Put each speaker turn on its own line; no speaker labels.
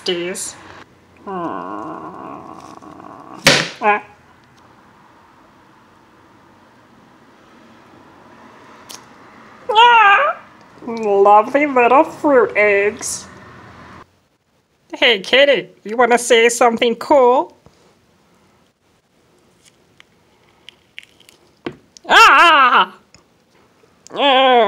besties. Aww. Ah. Lovely little fruit eggs. Hey kitty, you wanna say something cool? Ah! Uh.